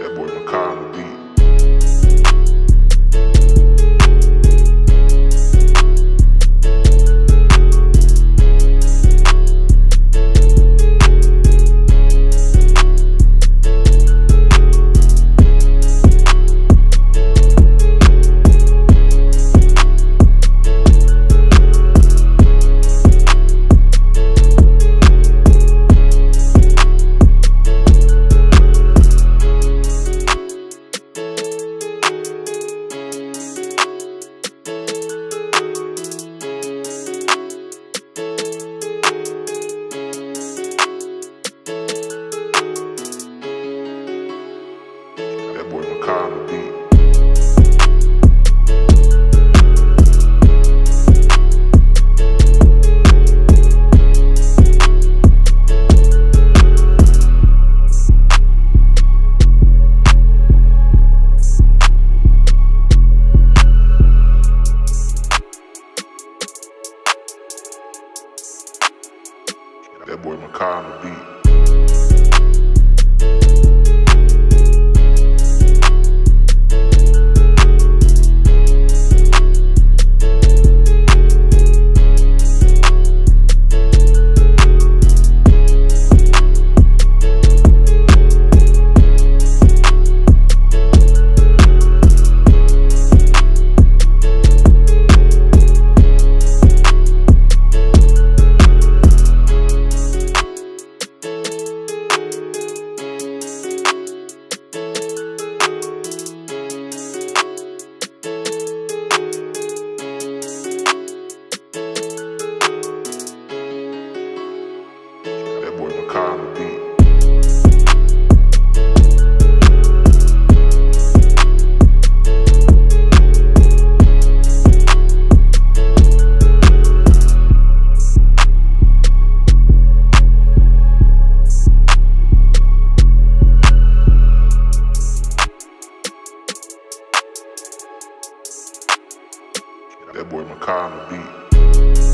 That boy McConnell beat. Beat. That boy Makai on the beat. That boy Makai on the beat.